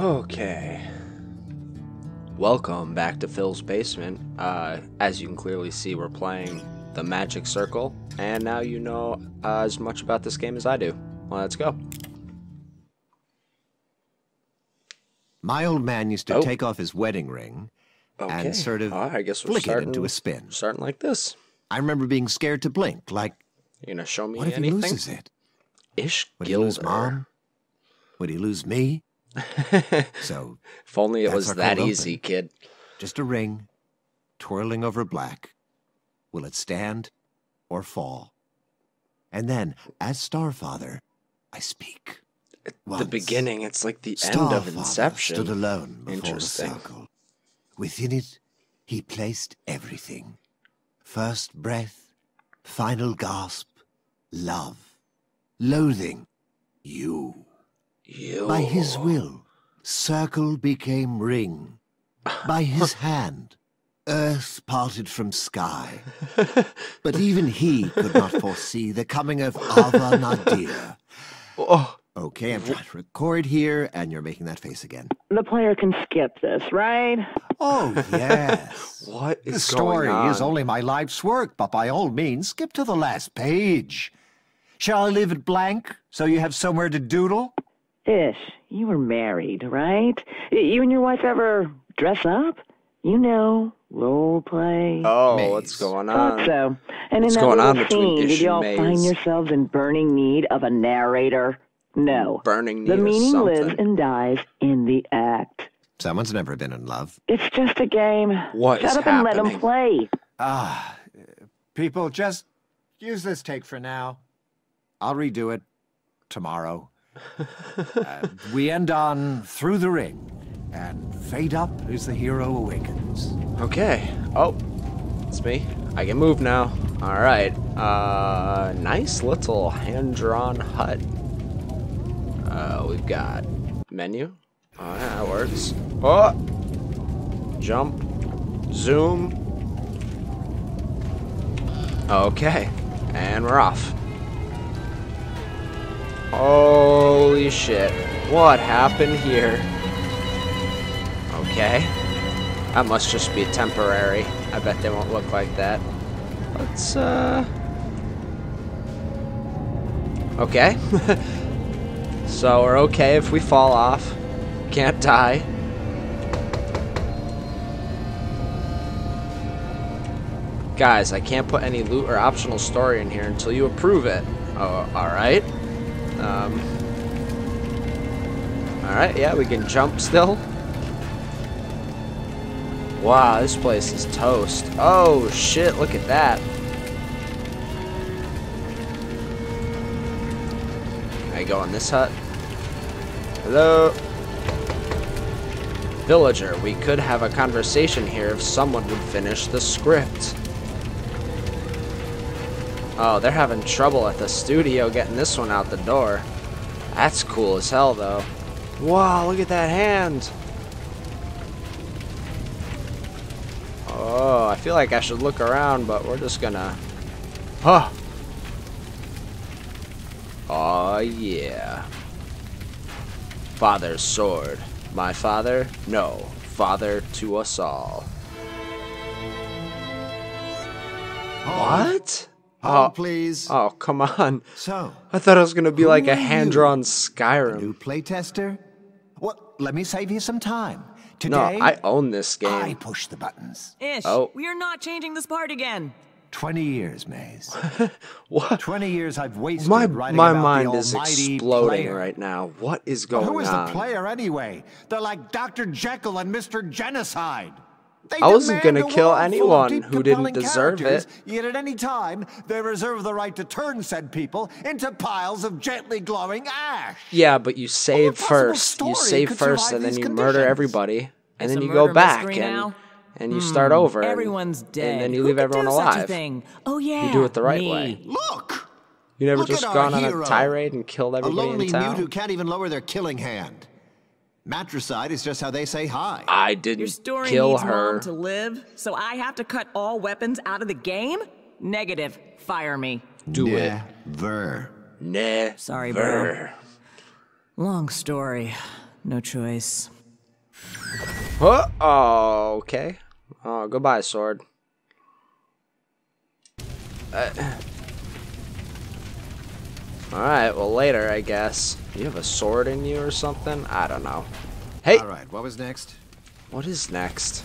Okay. Welcome back to Phil's basement. Uh, as you can clearly see, we're playing the Magic Circle, and now you know uh, as much about this game as I do. Well, let's go. My old man used to Oh. take off his wedding ring Okay. and sort of I guess we're flick it into a spin. Starting like this. I remember being scared to blink, like, You gonna show me what if he loses it? Ish Would he lose mom? Would he lose me? So, if only it was that easy, open. kid. just a ring, twirling over black. Will it stand or fall? And then, as Starfather, I speak. the Once, beginning, it's like the end of Starfather Inception. stood alone before the circle. Within it, he placed everything. First breath, final gasp, love, loathing, you. You. By his will, circle became ring. By his hand, earth parted from sky. But even he could not foresee the coming of Ava Nadir. Oh, Okay, I'm trying to record here, and you're making that face again. The player can skip this, right? Oh, yes. what is the story going on? is only my life's work, but by all means, skip to the last page. Shall I leave it blank so you have somewhere to doodle? Ish, you were married, right? You and your wife ever dress up? You know, role play. Oh, Maze. what's going on? Thought on? so. And What's in that going little on between scene, Ish did y'all Maze? find yourselves in burning need of a narrator? No. Burning The need of meaning lives and dies in the act. Someone's never been in love. It's just a game. What Shut is up and let happening? them play. Ah, people, just use this take for now. I'll redo it tomorrow. Uh, we end on Through the Ring, and fade up as the hero awakens. Okay. Oh, it's me. I can move now. All right. Uh, nice little hand-drawn hut. Uh, we've got menu. Oh, yeah, that works. Oh, jump, zoom. Okay, and we're off. Holy shit! What happened here? Okay. That must just be temporary. I bet they won't look like that. Let's, uh... Okay. so we're okay if we fall off. Can't die. Guys, I can't put any loot or optional story in here until you approve it. Oh, alright. Um... Alright, yeah, we can jump still. Wow, this place is toast. Oh shit, look at that. I go in this hut. Hello? Villager, we could have a conversation here if someone would finish the script. Oh, they're having trouble at the studio getting this one out the door. That's cool as hell, though. Wow, look at that hand. Oh, I feel like I should look around, but we're just gonna... Huh. Oh, yeah. Father's sword. My father? No. Father to us all. What? Oh, Home, Oh. please. Oh, come on. So, I thought it was gonna be like a hand-drawn Skyrim. new playtester? Well, let me save you some time. No, I own this game. I push the buttons. Ish, Oh. we are not changing this part again. 20 years, Maze. What? 20 years I've wasted My writing my about mind the is exploding player. right now. What is going on? Who is on? the player anyway? They're like Dr. Jekyll and Mr. Genocide. They I wasn't gonna kill world full of anyone who didn't deserve it. Yet at any time, they reserve the right to turn said people into piles of gently glowing ash. Yeah, but you save possible first. You save first, and then these you murder everybody, and It's then you go back and now? and you start hmm. over. and- Everyone's dead. and then you Who leave everyone Such a alive. thing? Oh yeah, You do it the right me. way. Look! You never Look just at gone our on a tirade and killed A everybody lonely in mute town. who can't even lower their killing hand. Matricide is just how they say hi. I didn't story kill needs her. mom to live, so I have to cut all weapons out of the game? Negative. Fire me. Do it. Never. Never. Sorry, bro. Long story. No choice. Huh? Oh, okay. Oh, goodbye, sword. Uh, Alright, well, later, I guess. You have a sword in you or something? I don't know. Hey! All right, what was next? What is next?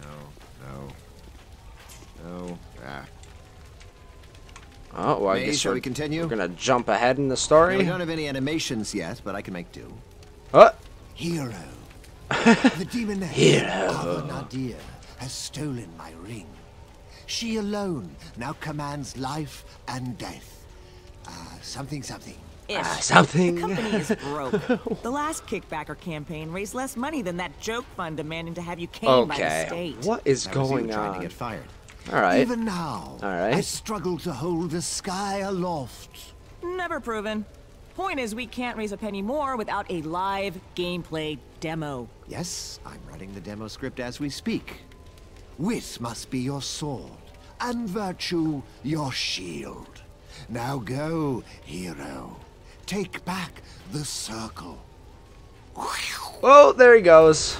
No, no, no. Ah. Oh, well, I May, guess shall we're, we continue? we're gonna jump ahead in the story. we don't have any animations yet, but I can make do. Oh, Hero. the demoness Hero. Nadir has stolen my ring. She alone now commands life and death. Uh, something, something. Ish. Ah, something. The company is broke. the last kickbacker campaign raised less money than that joke fund demanding to have you caned by the okay. state. What is That was you going trying to on? get fired. Alright. Even now, All right. I struggle to hold the sky aloft. Never proven. Point is, we can't raise a penny more without a live gameplay demo. Yes, I'm writing the demo script as we speak. Wit must be your sword, and virtue your shield. Now go, hero. Take back the circle. Oh, there he goes.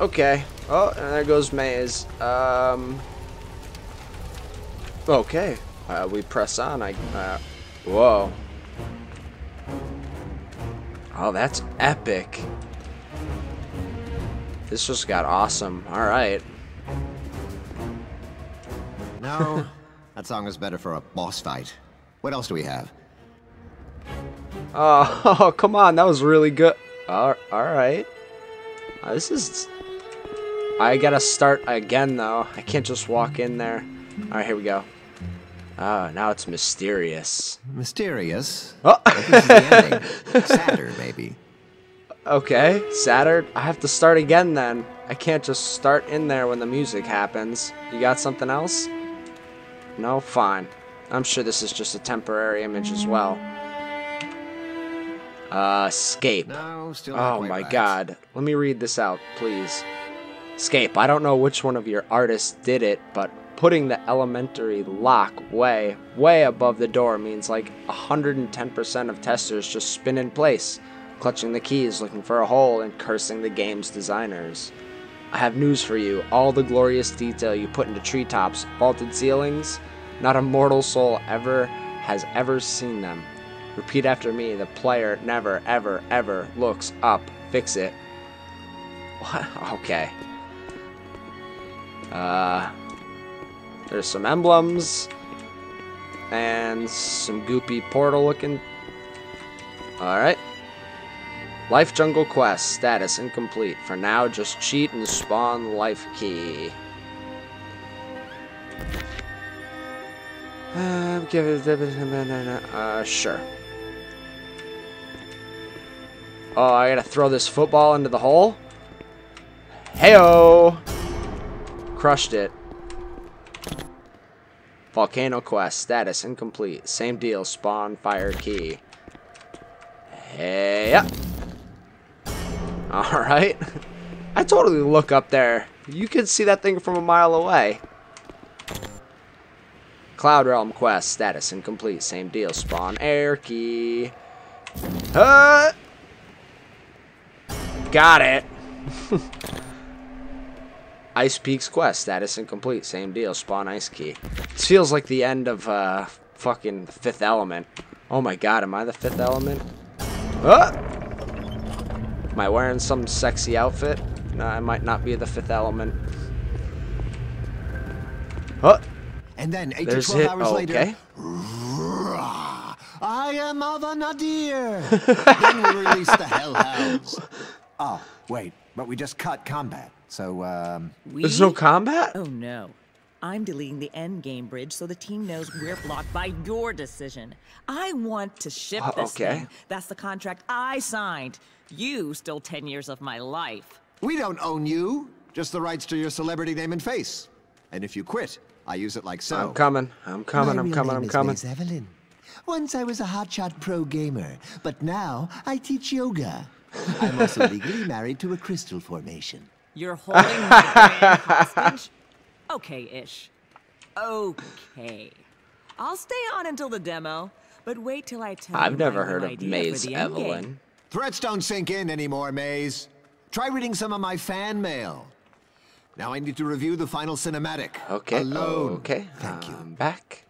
Okay. Oh, and there goes Maze. Um. Okay. Uh, we press on. I. Uh, whoa. Oh, that's epic. This just got awesome. All right. No, that song is better for a boss fight. What else do we have? Oh, oh, come on. That was really good. All, right. Uh, this is. I gotta start again, though. I can't just walk in there. All right, here we go. Oh, now it's mysterious. Mysterious. Oh. This is the ending. Sadder, maybe. Okay, Saturn. I have to start again then. I can't just start in there when the music happens. You got something else? No? Fine. I'm sure this is just a temporary image as well. Uh, escape. No, Oh my right. god. Let me read this out, please. Escape. I don't know which one of your artists did it, but putting the elementary lock way, way above the door means like 110% of testers just spin in place, clutching the keys, looking for a hole, and cursing the game's designers. I have news for you. All the glorious detail you put into treetops, vaulted ceilings, not a mortal soul ever has ever seen them. Repeat after me. The player never, ever, ever looks up. Fix it. What? Okay. Uh, there's some emblems and some goopy portal looking. All right. Life Jungle Quest status incomplete. For now, just cheat and spawn life key. Uh, give it uh, sure. Oh, I gotta throw this football into the hole? Heyo! Crushed it. Volcano Quest status incomplete. Same deal, spawn fire key. Hey up. Alright. I totally look up there. You can see that thing from a mile away. Cloud Realm Quest status incomplete. Same deal, spawn air key. Uh, got it. Ice Peaks Quest status incomplete. Same deal. Spawn ice key. This feels like the end of uh fucking Fifth Element. Oh my god, am I the Fifth Element? Uh! Am I wearing some sexy outfit? No, I might not be the Fifth Element. Oh, And then, eight there's to twelve it. hours Oh, later, okay. "Rah, I am Ava Nadir. then we'll release the Hellhounds. Oh, wait, but we just cut combat, so, um... We? There's no combat? Oh no. I'm deleting the end game bridge so the team knows we're blocked by your decision. I want to ship Uh, this okay. thing. That's the contract I signed. You stole 10 years of my life. We don't own you, just the rights to your celebrity name and face. And if you quit, I use it like so. I'm coming. I'm coming. My I'm coming. I'm coming. Maze Evelyn. Once I was a hotshot pro gamer, but now I teach yoga. I'm also legally married to a crystal formation. You're holding my brand hostage? Okay-ish. Okay. I'll stay on until the demo, but wait till I tell you I've my never heard of idea Maze the end game. Evelyn. Threats don't sink in anymore, Maze. Try reading some of my fan mail. Now I need to review the final cinematic. Okay. Alone. Okay. Thank you. I'm back.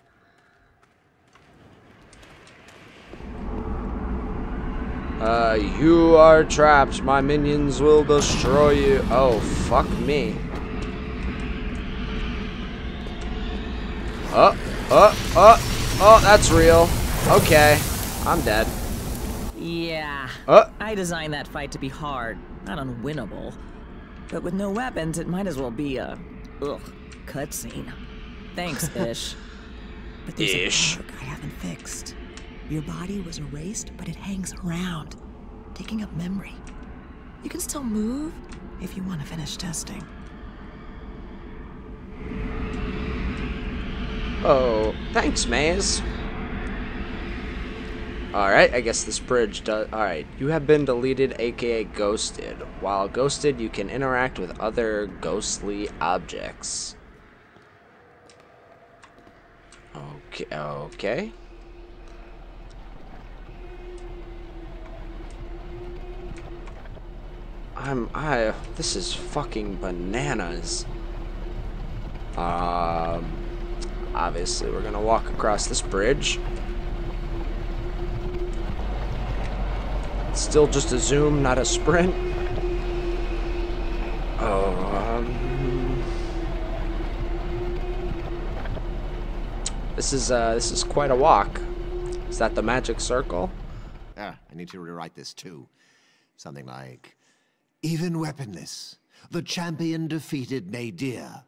Uh, you are trapped. My minions will destroy you. Oh, fuck me. Oh, oh, oh, oh, that's real. Okay, I'm dead. Yeah. Oh, I designed that fight to be hard, not unwinnable. But with no weapons, it might as well be a ugh cutscene. Thanks, Ish. But there's Ish. a bug I haven't fixed. Your body was erased, but it hangs around, taking up memory. You can still move if you want to finish testing. oh, thanks, Maze. Alright, I guess this bridge does. Alright, you have been deleted, aka ghosted. While ghosted, you can interact with other ghostly objects. Okay, okay. I'm, I, this is fucking bananas. Um, obviously we're gonna walk across this bridge. Still just a zoom, not a sprint. Oh, um, this is uh, this is quite a walk. Is that the magic circle? Ah, I need to rewrite this too. Something like, even weaponless, the champion defeated Nadir,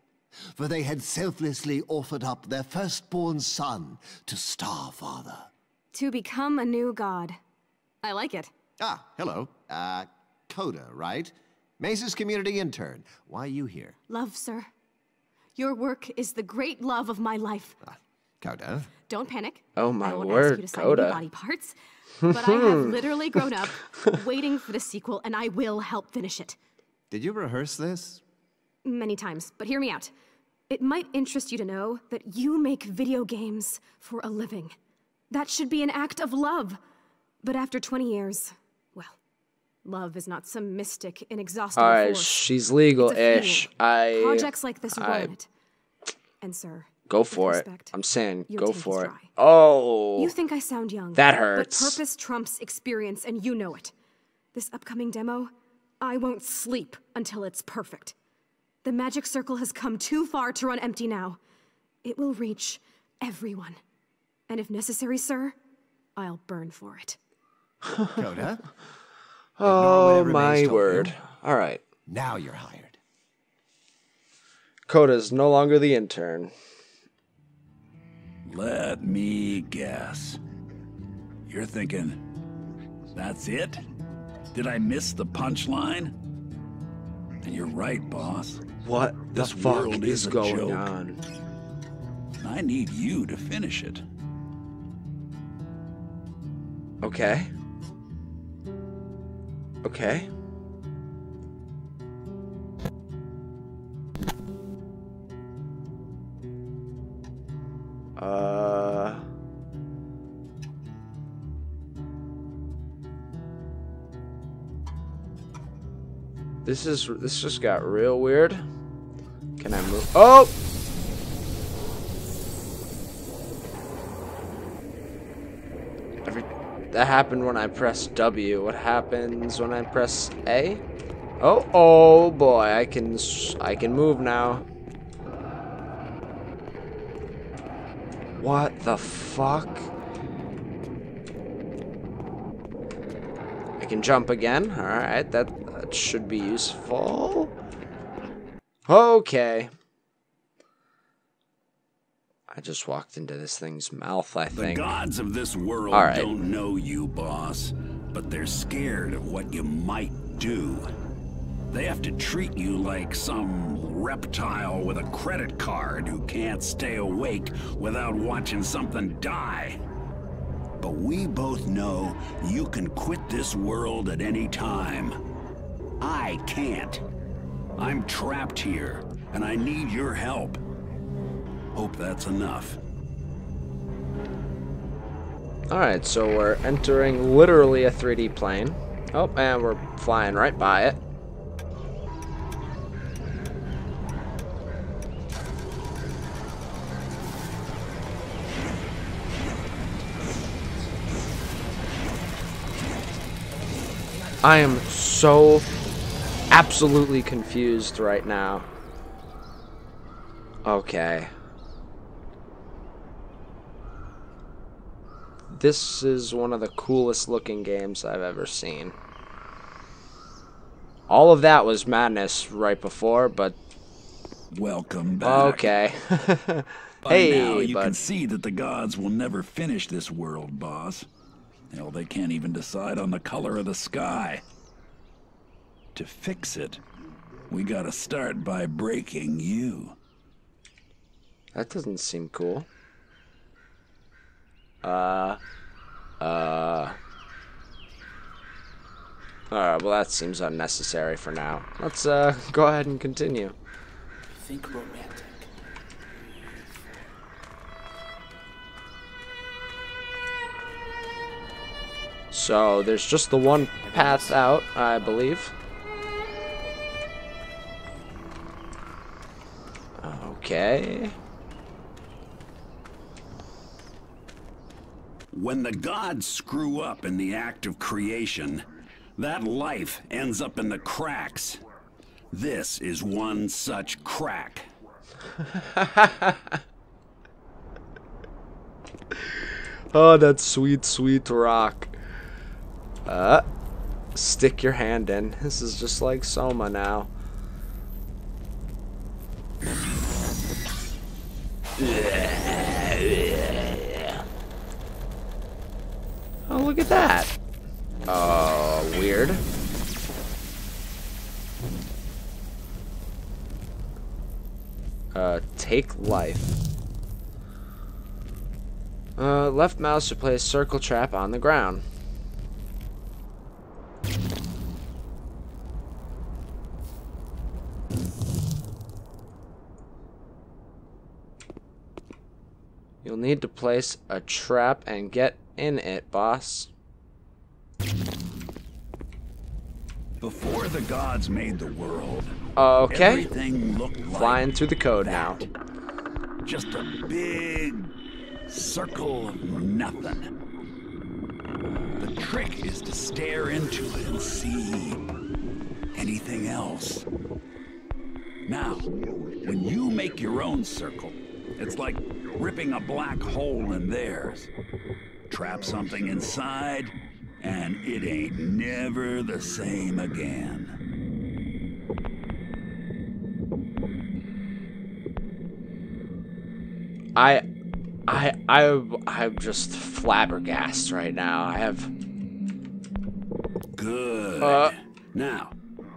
for they had selflessly offered up their firstborn son to Starfather. To become a new god. I like it. Ah, hello. Uh, Coda, right? Maze's community intern. Why are you here? Love, sir. Your work is the great love of my life. Ah, Coda? Don't panic. Oh, my I won't word, ask you to sign Coda. body parts. But I have literally grown up waiting for the sequel, and I will help finish it. Did you rehearse this? Many times, but hear me out. It might interest you to know that you make video games for a living. That should be an act of love. But after 20 years, well, love is not some mystic, inexhaustible All right, force. she's legal-ish. I Projects like this I- ruin it. And sir, go with for it. I'm saying go for it. dry. Oh, You think I sound young. That hurts. But purpose trumps experience, and you know it. This upcoming demo, I won't sleep until it's perfect. The magic circle has come too far to run empty now. It will reach everyone. And if necessary, sir, I'll burn for it. Coda? oh my told you. word. All right, now you're hired. Coda's no longer the intern. Let me guess. You're thinking, that's it? Did I miss the punchline? And you're right, boss. What the This fuck world is is a going joke. on? I need you to finish it. Okay. Okay. Uh. This is this just got real weird. Can I move? Oh! That happened when I press W. What happens when I press A? Oh, oh boy, I can I can move now. What the fuck? I can jump again. All right, that, that should be useful. Okay. Just walked into this thing's mouth, I think. The gods of this world right. don't know you, boss, but they're scared of what you might do. They have to treat you like some reptile with a credit card who can't stay awake without watching something die. But we both know you can quit this world at any time. I can't. I'm trapped here, and I need your help. Hope that's enough. Alright, so we're entering literally a 3D plane. Oh, and we're flying right by it. I am so absolutely confused right now. Okay. This is one of the coolest looking games I've ever seen. All of that was madness right before, but Welcome back. okay. By hey, now, you bud. can see that the gods will never finish this world, boss. Hell, they can't even decide on the color of the sky. To fix it, we gotta start by breaking you. That doesn't seem cool. Uh. Uh. Alright, well, that seems unnecessary for now. Let's, uh, go ahead and continue. Think romantic. So, there's just the one path out, I believe. Okay. When the gods screw up in the act of creation, that life ends up in the cracks. This is one such crack. Oh, that sweet, sweet rock. Uh, stick your hand in. This is just like Soma now. Life. Uh, left mouse to place circle trap on the ground. You'll need to place a trap and get in it, boss. Before the gods made the world, Okay. everything looked like Flying through the code now. Just a big circle of nothing. The trick is to stare into it and see anything else. Now, when you make your own circle, it's like ripping a black hole in theirs. Trap something inside, and it ain't never the same again. I, I, I, I'm just flabbergasted right now. I have. Good. Uh. now,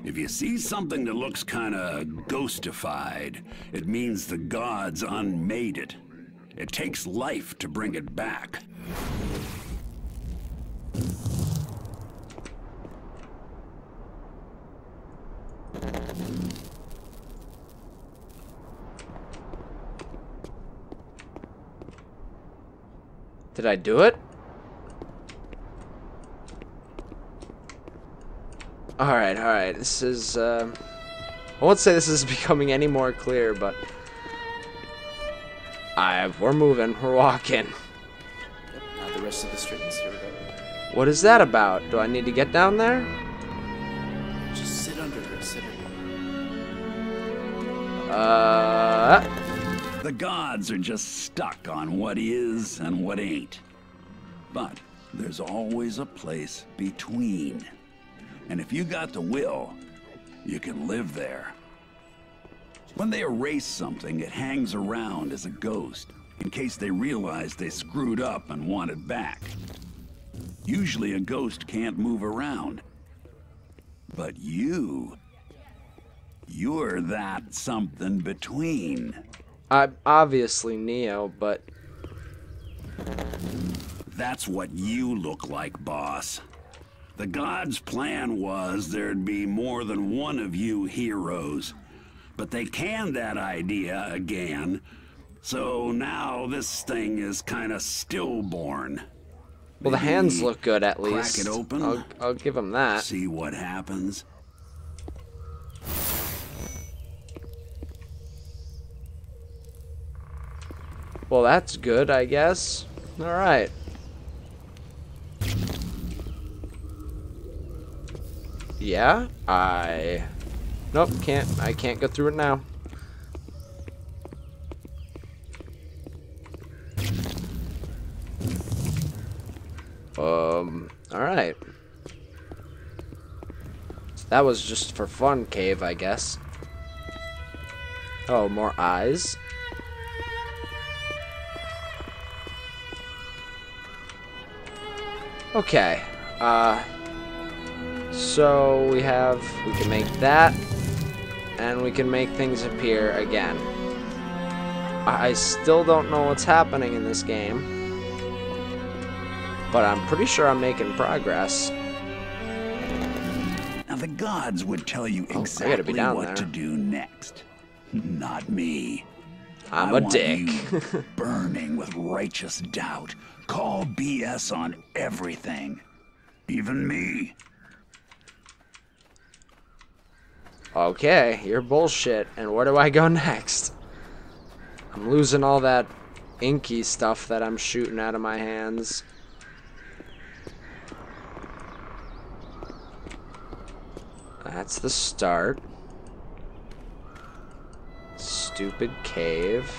if you see something that looks kinda ghostified, it means the gods unmade it. It takes life to bring it back. Did I do it? Alright, alright. This is, um... I won't say this is becoming any more clear, but... I, we're moving. We're walking. Now the rest of the strings. Here we go. What is that about? Do I need to get down there? Just sit under her. Sit under Uh... The gods are just stuck on what is and what ain't. But there's always a place between. And if you got the will, you can live there. When they erase something, it hangs around as a ghost, in case they realize they screwed up and want it back. Usually a ghost can't move around. But you... You're that something between. I'm obviously Neo, but... That's what you look like, boss. The gods' plan was there'd be more than one of you heroes. But they canned that idea again. So now this thing is kinda stillborn. Well, the hands look good at least. crack it open? I'll, I'll give him that. See what happens. Well, that's good, I guess. All right. Yeah, I. Nope, can't. I can't go through it now. Um. All right. That was just for fun, cave, I guess. Oh, more eyes. Okay. Uh so we have we can make that and we can make things appear again. I still don't know what's happening in this game. But I'm pretty sure I'm making progress. Now the gods would tell you Oh, be exactly down what there. to do next. Not me. I'm I a dick. burning with righteous doubt. Call BS on everything. Even me. Okay, you're bullshit. And where do I go next? I'm losing all that inky stuff that I'm shooting out of my hands. That's the start. Stupid cave.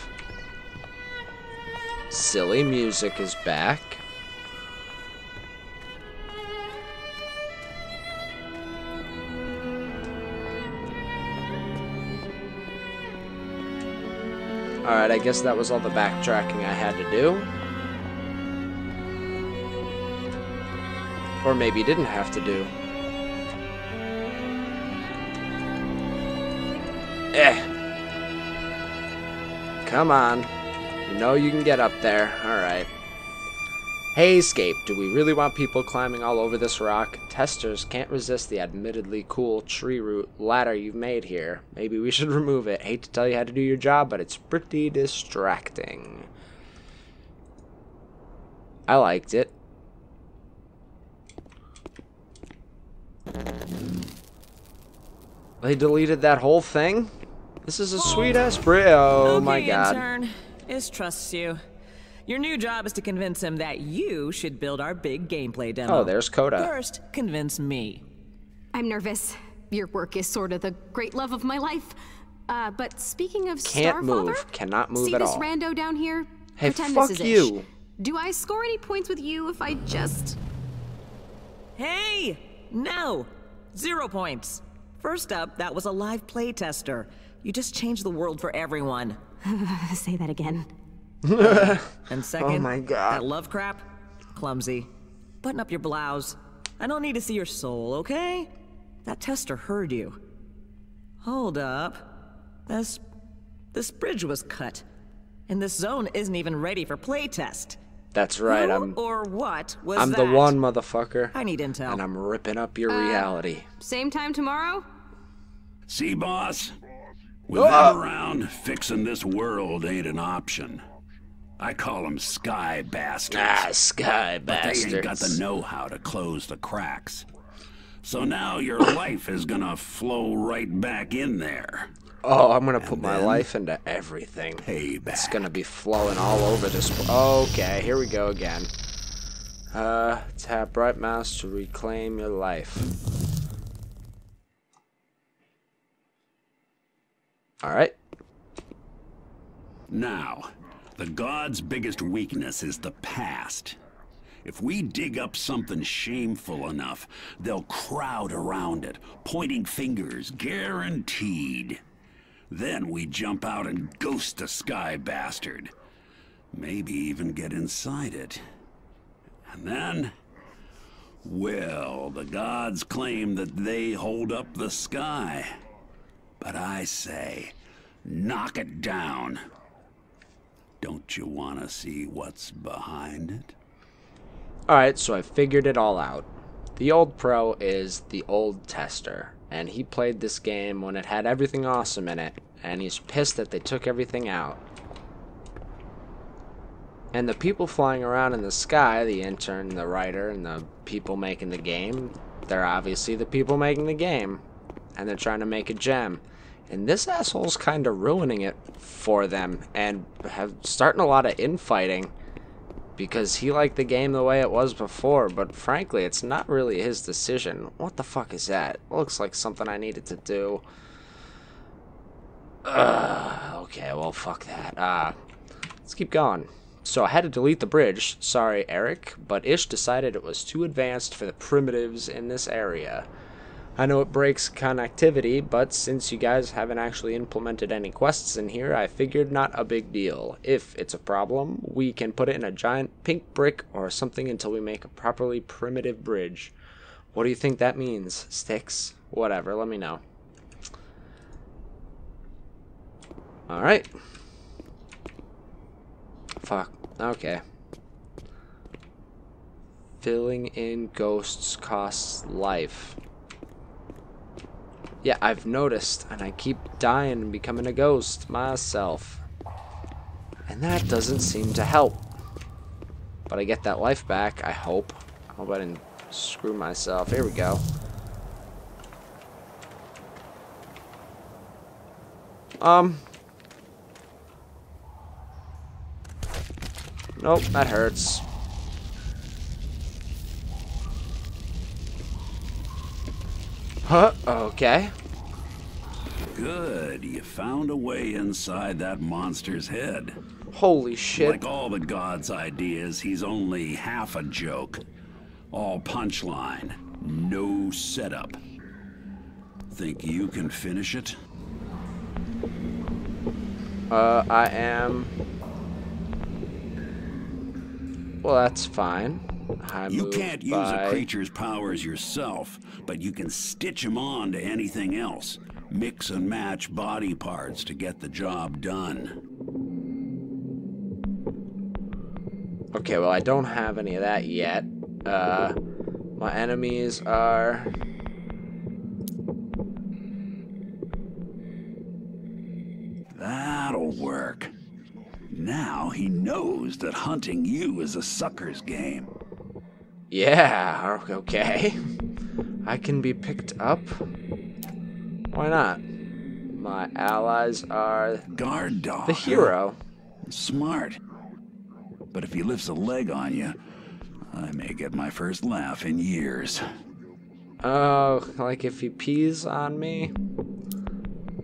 Silly music is back. Alright, I guess that was all the backtracking I had to do. Or maybe didn't have to do. Eh. Come on. You know you can get up there. Alright. Hey, Scape, do we really want people climbing all over this rock? Testers can't resist the admittedly cool tree root ladder you've made here. Maybe we should remove it. Hate to tell you how to do your job, but it's pretty distracting. I liked it. They deleted that whole thing? This is a sweet ass bridge. Oh okay, my god. intern. Is trusts you. Your new job is to convince him that you should build our big gameplay demo. Oh, there's Coda. First, convince me. I'm nervous. Your work is sort of the great love of my life. Uh, but speaking of Can't Starfather, move. Cannot move see at this all. rando down here? Hey, Pretend fuck this is you. Ish. Do I score any points with you if I just... Hey! No! Zero points. First up, that was a live play tester. You just changed the world for everyone. Say that again. And second, Oh my God. that love crap, clumsy. Button up your blouse. I don't need to see your soul, okay? That tester heard you. Hold up. This this bridge was cut. And this zone isn't even ready for playtest. That's right. Who I'm or what was I'm that? the one motherfucker. I need intel. And I'm ripping up your uh, reality. Same time tomorrow? See, boss? With them around, fixing this world ain't an option. I call them sky bastards. Ah, sky bastards. but they ain't got the know-how to close the cracks. So now your life is gonna flow right back in there. Oh, I'm gonna put my life into everything. Payback. It's gonna be flowing all over this. Okay, here we go again. Uh, tap right mouse to reclaim your life. All right. Now, the gods' biggest weakness is the past. If we dig up something shameful enough, they'll crowd around it, pointing fingers, guaranteed. Then we jump out and ghost the Sky Bastard. Maybe even get inside it. And then... Well, the gods claim that they hold up the sky. But I say, knock it down. Don't you want to see what's behind it? Alright, so I figured it all out. The old pro is the old tester, and he played this game when it had everything awesome in it, and he's pissed that they took everything out. And the people flying around in the sky, the intern, the writer, and the people making the game, they're obviously the people making the game. And they're trying to make a gem. And this asshole's kind of ruining it for them and have starting a lot of infighting because he liked the game the way it was before, but frankly, it's not really his decision. What the fuck is that? Looks like something I needed to do. Ugh, okay, well, fuck that. Uh, let's keep going. So I had to delete the bridge. Sorry, Eric, but Ish decided it was too advanced for the primitives in this area. I know it breaks connectivity, but since you guys haven't actually implemented any quests in here, I figured not a big deal. If it's a problem, we can put it in a giant pink brick or something until we make a properly primitive bridge. What do you think that means? Sticks? Whatever, let me know. Alright. Fuck. Okay. Filling in ghosts costs life. Yeah, I've noticed, and I keep dying and becoming a ghost myself. And that doesn't seem to help. But I get that life back, I hope. I hope I didn't screw myself. Here we go. Um. Nope, that hurts. Huh, okay. Good, you found a way inside that monster's head. Holy shit. Like all the god's ideas, he's only half a joke. All punchline, no setup. Think you can finish it? Uh, I am... Well, that's fine. I You can't use by... a creature's powers yourself, but you can stitch them on to anything else. Mix and match body parts to get the job done. Okay, well, I don't have any of that yet. Uh, my enemies are... That'll work. Now he knows that hunting you is a sucker's game. Yeah, okay. I can be picked up? Why not? My allies are Guard dog. the hero. Smart. But if he lifts a leg on you, I may get my first laugh in years. Oh, like if he pees on me?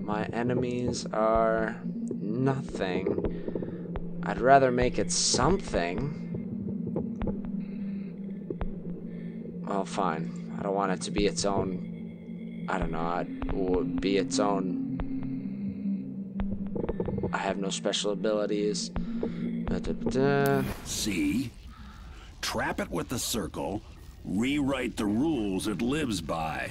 My enemies are nothing. I'd rather make it something. Well, fine. I don't want it to be its own. I don't know. It would be its own. I have no special abilities. Da-da-da-da. See? Trap it with the circle, rewrite the rules it lives by.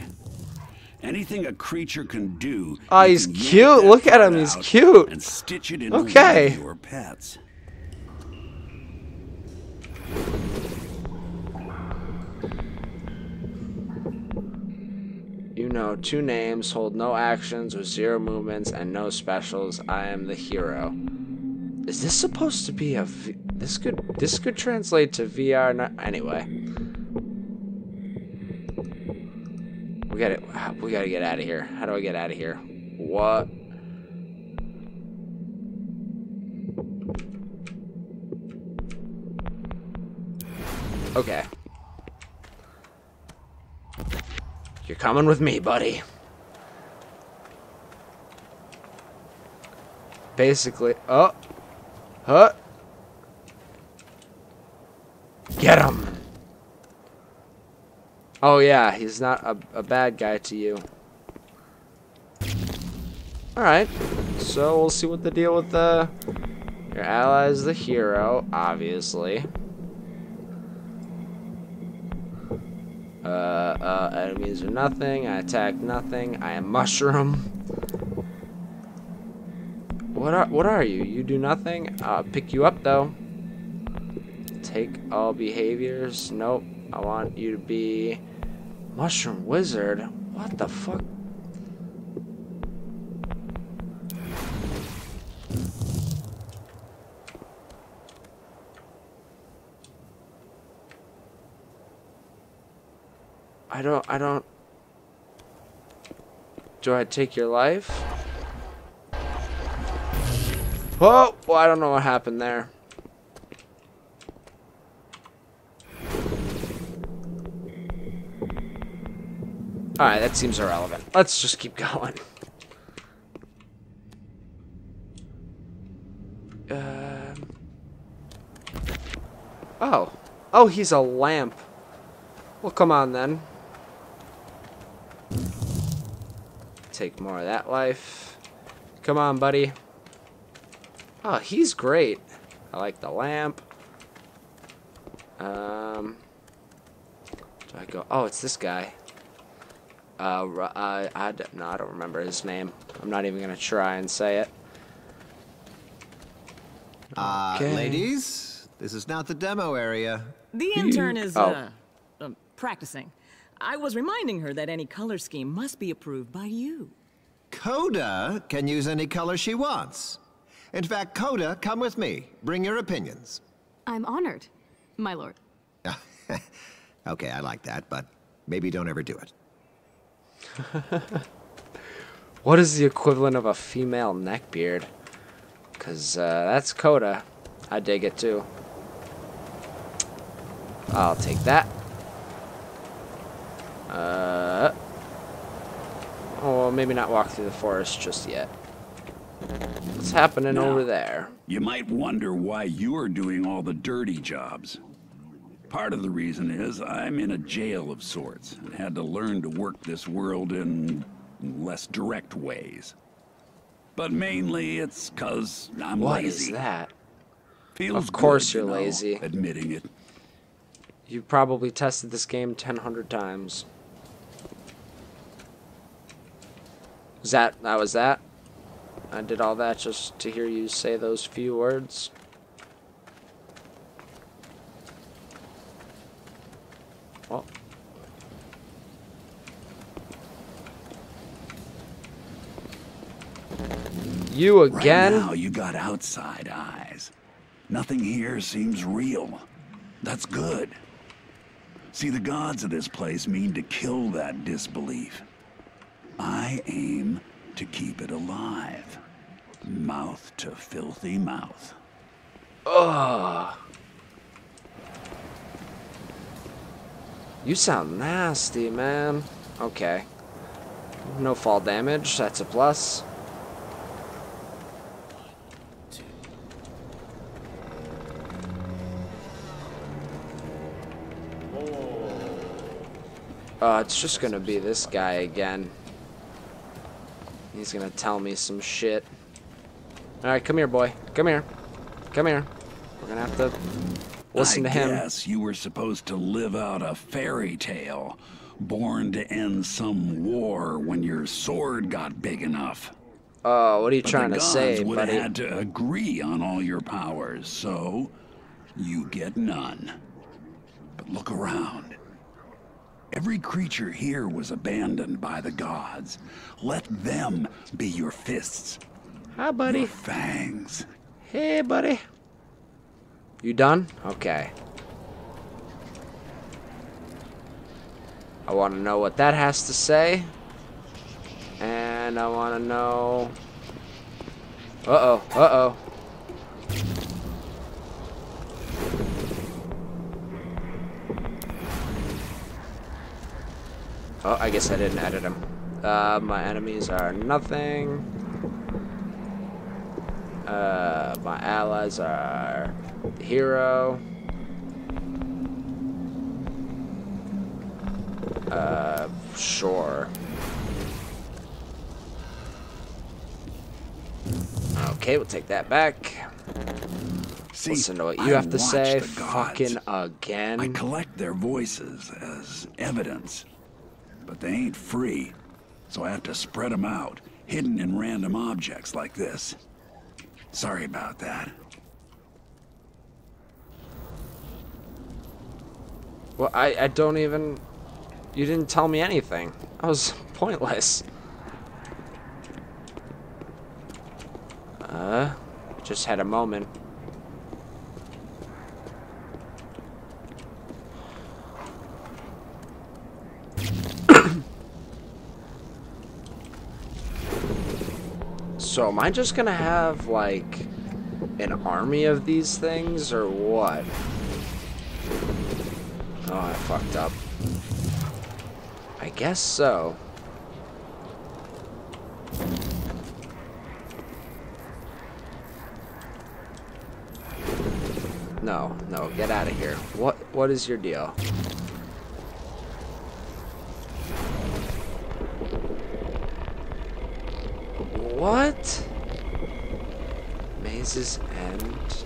Anything a creature can do. Oh, he's can cute. Look at him. He's cute. And stitch it into Okay. your pets. Know, two names, hold no actions with zero movements and no specials. I am the hero. Is this supposed to be a? V this could this could translate to VR. No anyway, we got it. We gotta get out of here. How do I get out of here? What? Okay. You're coming with me, buddy. Basically, oh, huh. Get him. Oh yeah, he's not a, a bad guy to you. Alright, so we'll see what the deal with the... Your ally is the hero, obviously. Uh, uh, enemies are nothing. I attack nothing. I am mushroom. What are what are you? You do nothing. I'll pick you up though. Take all behaviors. Nope. I want you to be mushroom wizard. What the fuck? I don't, I don't... Do I take your life? Oh, Well, I don't know what happened there. Alright, that seems irrelevant. Let's just keep going. Um... Oh. Oh, he's a lamp. Well, come on then. Take more of that life. Come on, buddy. Oh, he's great. I like the lamp. Um, do I go? Oh, it's this guy. Uh, uh I d no, I don't remember his name. I'm not even gonna try and say it. Uh, Okay. ladies, this is not the demo area. The intern is, Oh. uh, um, practicing. I was reminding her that any color scheme must be approved by you. Coda can use any color she wants. In fact, Coda, come with me. Bring your opinions. I'm honored, my lord. Okay, I like that, but maybe don't ever do it. What is the equivalent of a female neckbeard? Cause uh, that's Coda. I dig it too. I'll take that. Uh. Oh, maybe not walk through the forest just yet. What's happening Now, over there? You might wonder why you're doing all the dirty jobs. Part of the reason is I'm in a jail of sorts and had to learn to work this world in less direct ways. But mainly it's cause I'm What is lazy. that? Feels Of course you're know, lazy. Admitting it. You've probably tested this game 1,000 times. Was that, that was that? I did all that just to hear you say those few words? Well. You again? Right now, you got outside eyes. Nothing here seems real. That's good. See, the gods of this place mean to kill that disbelief. I aim to keep it alive. Mouth to filthy mouth. Ugh. You sound nasty, man. Okay. No fall damage, that's a plus. Uh, it's just gonna be this guy again. He's gonna tell me some shit. Alright, come here, boy. Come here. Come here. We're gonna have to listen I to him. guess you were supposed to live out a fairy tale, born to end some war when your sword got big enough. Oh, what are you But trying the to gods say, would buddy? had to agree on all your powers, so you get none. But look around. Every creature here was abandoned by the gods. Let them be your fists, Hi, buddy. your fangs. Hey, buddy. You done? Okay. I want to know what that has to say. And I want to know... Uh-oh, uh-oh. Oh, I guess I didn't edit him. Uh, my enemies are nothing. Uh, my allies are hero. Uh, sure. Okay, we'll take that back. See, Listen to what I you have to say. Fucking again. I collect their voices as evidence. But they ain't free, so I have to spread them out, hidden in random objects like this. Sorry about that. Well, I, I don't even... You didn't tell me anything. That was pointless. Uh, just had a moment. So am I just gonna have like an army of these things or what? Oh, I fucked up. I guess so. No, no, get out of here. What what is your deal? What? Maze's End.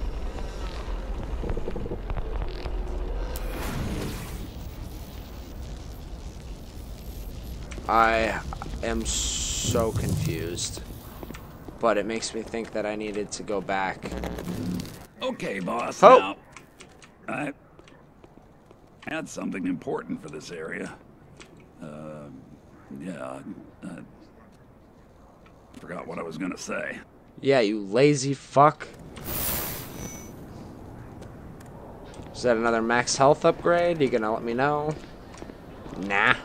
I am so confused. But it makes me think that I needed to go back. Okay, boss. Oh. Now, I had something important for this area. Uh, yeah, I forgot what I was gonna say. Yeah, you lazy fuck. Is that another max health upgrade? You gonna let me know? Nah.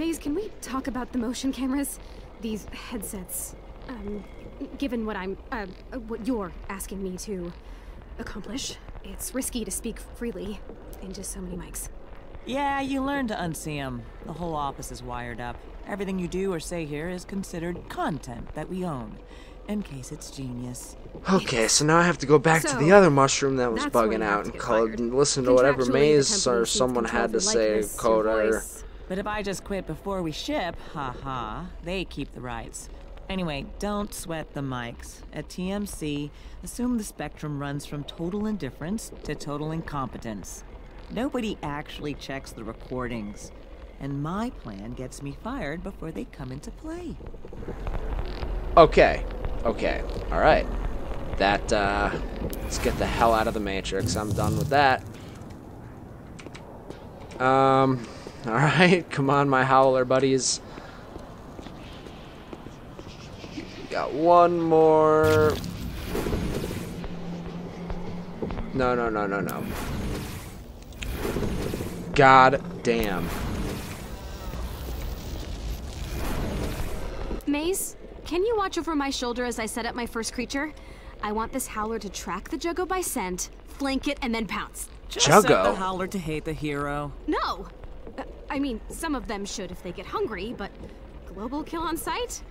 Maze, can we talk about the motion cameras? These headsets. Um, given what I'm, uh, uh, what you're asking me to accomplish, it's risky to speak freely in just so many mics. Yeah, you learn to unsee them. The whole office is wired up. Everything you do or say here is considered content that we own, in case it's genius. Okay, so now I have to go back to the other mushroom that was that's where you bugging out and get call, fired. listen to whatever Contractually, Maze or someone had to your say, likeness, But if I just quit before we ship, haha, they keep the rights. Anyway, don't sweat the mics. At TMC, assume the spectrum runs from total indifference to total incompetence. Nobody actually checks the recordings. And my plan gets me fired before they come into play. Okay. Okay. Alright. That, uh... Let's get the hell out of the Matrix. I'm done with that. Um... Alright. Come on, my Howler buddies. Got one more... No, no, no, no, no. God damn. Maze, can you watch over my shoulder as I set up my first creature? I want this howler to track the Juggo by scent, flank it, and then pounce. Just set the howler to hate the hero. No! I mean, some of them should if they get hungry, but global kill on sight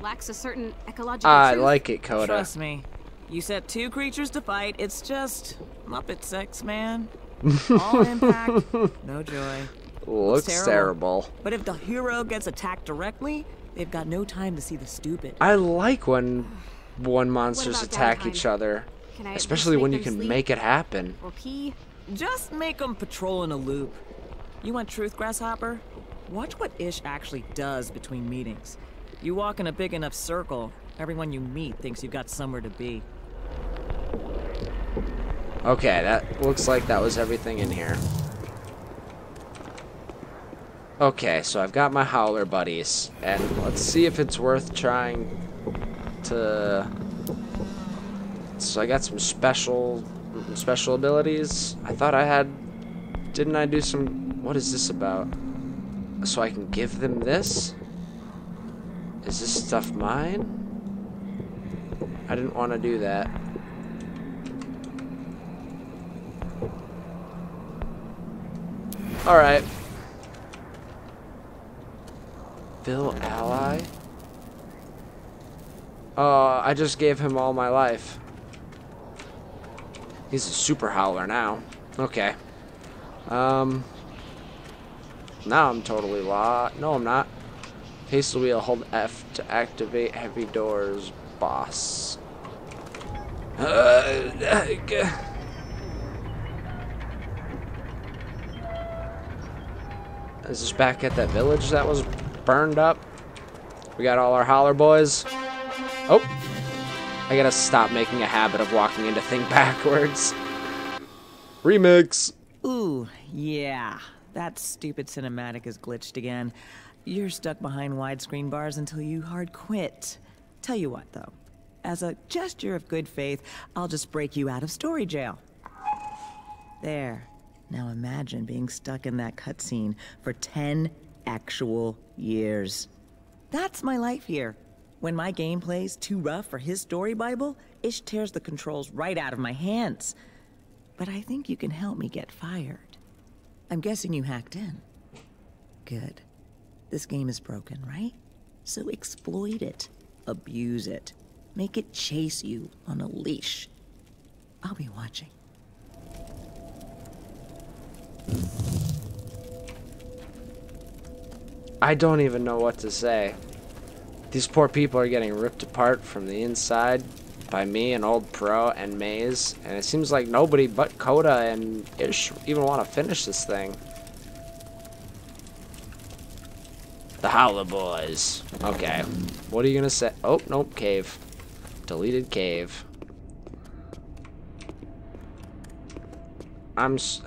lacks a certain ecological I truth. like it, Coda. Trust me. You set two creatures to fight, it's just Muppet sex, man. All impact, no joy. Looks terrible. terrible. But if the hero gets attacked directly, they've got no time to see the stupid. I like when one monsters attack downtime? each other. Can I at least Especially when you can sleep? make it happen. Or pee? Just make them patrol in a loop. You want truth, Grasshopper? Watch what Ish actually does between meetings. You walk in a big enough circle, everyone you meet thinks you've got somewhere to be. Okay, that looks like that was everything in here. Okay, so I've got my Howler buddies, and let's see if it's worth trying to... So I got some special special abilities. I thought I had... Didn't I do some... What is this about? So I can give them this? Is this stuff mine? I didn't want to do that. Alright. Phil Ally? Uh, I just gave him all my life. He's a super howler now. Okay. Um. Now I'm totally lost. No, I'm not. The wheel, hold F to activate heavy doors, boss. Uh, Is this back at that village that was burned up? We got all our holler boys. Oh. I gotta stop making a habit of walking into thing backwards. Remix. Ooh, yeah. That stupid cinematic is glitched again. You're stuck behind widescreen bars until you hard quit. Tell you what, though. As a gesture of good faith, I'll just break you out of story jail. There. Now imagine being stuck in that cutscene for 10 actual years. That's my life here. When my game plays too rough for his story Bible, Ish tears the controls right out of my hands. But I think you can help me get fired. I'm guessing you hacked in. Good. This game is broken, right? So exploit it. Abuse it. Make it chase you on a leash. I'll be watching. I don't even know what to say. These poor people are getting ripped apart from the inside by me and Old Pro and Maze, and it seems like nobody but Coda and Ish even want to finish this thing. The Howler Boys. Okay. What are you gonna say? Oh, nope, cave. Deleted cave. I'm s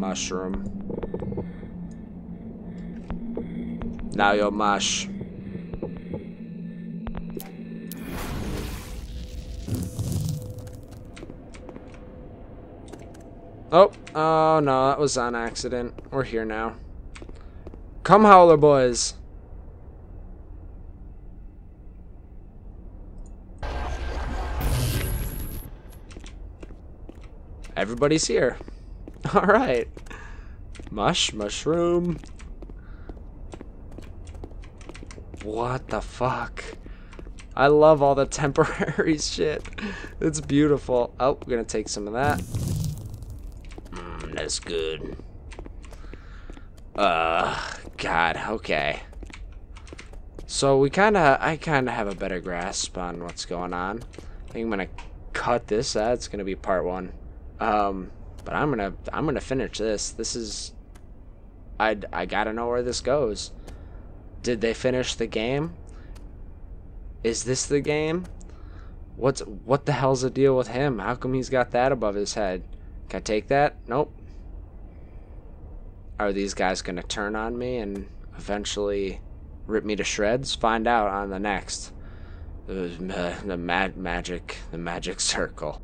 mushroom. Now you're mush. Oh, oh no, that was on accident. We're here now. Come, Howler boys. Everybody's here. Alright. Mush, mushroom. What the fuck? I love all the temporary shit. It's beautiful. Oh, we're gonna take some of that. Mm, that's good. Uh, God, okay. So we kind of, I kind of have a better grasp on what's going on. I think I'm gonna cut this. That's gonna be part one. Um, but I'm gonna, I'm gonna finish this. This is, I, I gotta know where this goes. Did they finish the game? Is this the game? What's, what the hell's the deal with him? How come he's got that above his head? Can I take that? Nope. Are these guys gonna turn on me and eventually rip me to shreds? Find out on the next. Uh, the, the mad magic, the magic circle.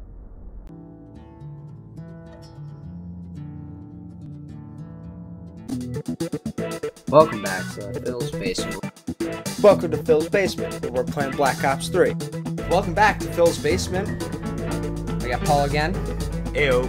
Welcome back to Phil's Basement. Welcome to Phil's Basement, where we're playing Black Ops 3. Welcome back to Phil's Basement. I got Paul again. Ew.